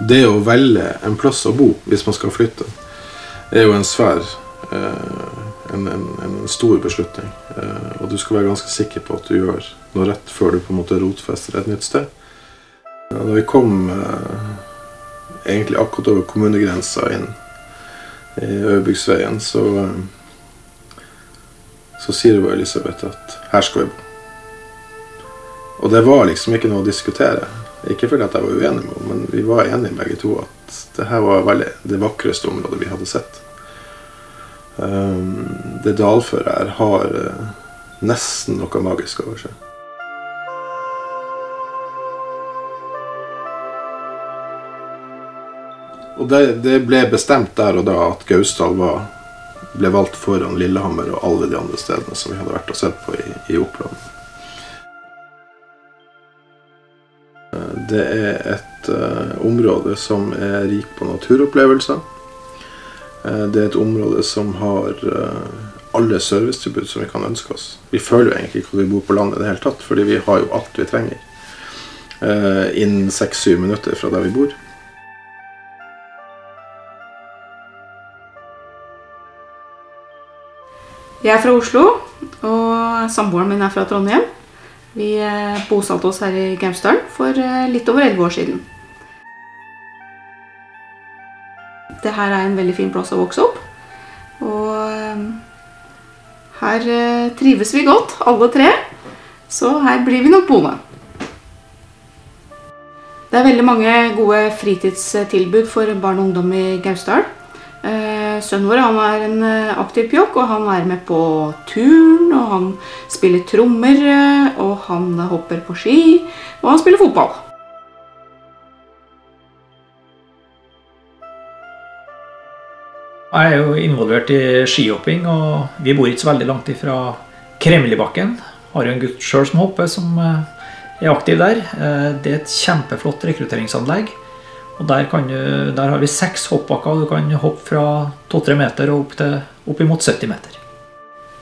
Det å velge en plass å bo hvis man skal flytte, er jo en svær eh, en, en, en, stor beslutning. Eh, og du skal være ganske sikker på at du gjør noe rett før du på en måte rotfester et nytt sted. Da vi kom eh, egentlig akkurat over kommunegrensa inn i Øyebyggsveien, så, så sier jo Elisabeth at her skal vi bo. Og det var liksom ikke noe å diskutere. Ikke fordi at jeg var uenig med henne, men vi var enige begge to at det her var veldig, det vakreste området vi hadde sett. Um, det dalføret her har uh, nesten noe magisk over seg. Og det, det, ble bestemt der og da at Gausdal var, ble valgt foran Lillehammer og alle de andre stedene som vi hadde vært og sett på i, i Oppland. Det er et uh, område som er rik på naturopplevelser. Uh, det er et område som har alle servicetilbud som vi kan ønske oss. Vi føler jo egentlig ikke at vi bor på landet i det hele tatt, fordi vi har jo alt vi trenger innen seks-syv minutter fra der vi bor. Jeg er fra Oslo, og samboeren min er fra Trondheim. Vi eh, bosatte oss her i Gausdalen for eh, litt over 11 år siden. Det her er en veldig fin plass å vokse opp. Og eh, her trives vi godt, alle tre. Så her blir vi nok boende. Det er veldig mange gode fritidstilbud for barn og ungdom i Gausdal. Eh, sønnen vår er en eh, aktiv pjokk, og han er med på turn, og han spiller trommer, eh, og han hopper på ski, og han spiller fotball. Jeg er jo involvert i skihopping, og vi bor ikke så veldig langt ifra Kremlibakken. Har jo en gutt sjøl som hopper, som er aktiv der. Det er et kjempeflott rekrutteringsanlegg. Og der, du, der, har vi seks hoppbakker. Du kan hoppe fra 2-3 meter og opp til oppimot 70 meter.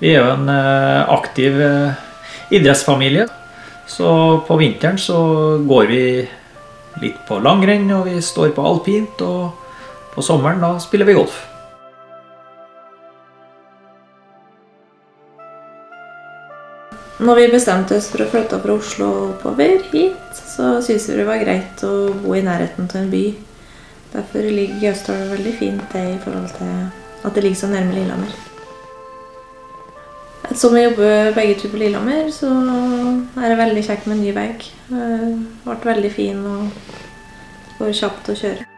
Vi er jo en eh, aktiv eh, idrettsfamilie. Så på vinteren så går vi litt på langrenn, og vi står på alpint. Og på sommeren da spiller vi golf. Når vi bestemte oss for å flytte fra Oslo oppover hit, så syntes vi det var greit å bo i nærheten av en by. Derfor ligger Gausdal veldig fint det i forhold til at det ligger så nærme Lillehammer. Som vi jobber begge to på Lillehammer, så er det veldig kjekt med en ny vei. Ble veldig fin og går kjapt å kjøre.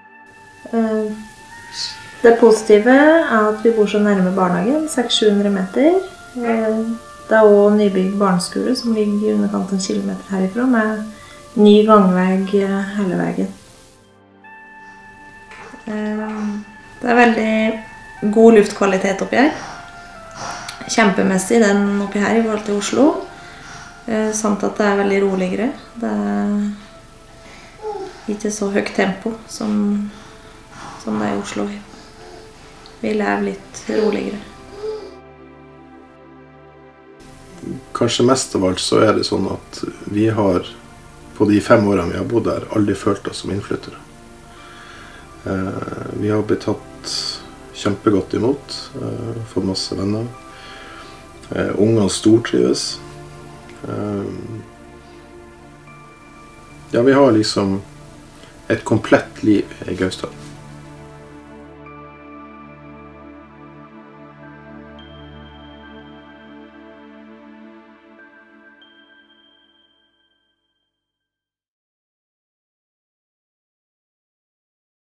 Det positive er at vi bor så nærme barnehagen, 600-700 meter. Det er òg nybygd barneskole som ligger i underkant en kilometer herifra, med ny gangvei hele veien. Eh, det er veldig god luftkvalitet oppi her. Kjempemessig den oppi her i forhold til Oslo. Eh, samt at det er veldig roligere. Det er ikke så høyt tempo som, som det er i Oslo. Vi lever litt roligere. Kanskje mest av alt så er det sånn at vi har på de fem årene vi har bodd her, aldri følt oss som innflyttere. Eh, vi har blitt tatt kjempegodt imot. Eh, fått masse venner. Eh, ungene stortrives. Ja, vi har liksom et komplett liv i Gausdal.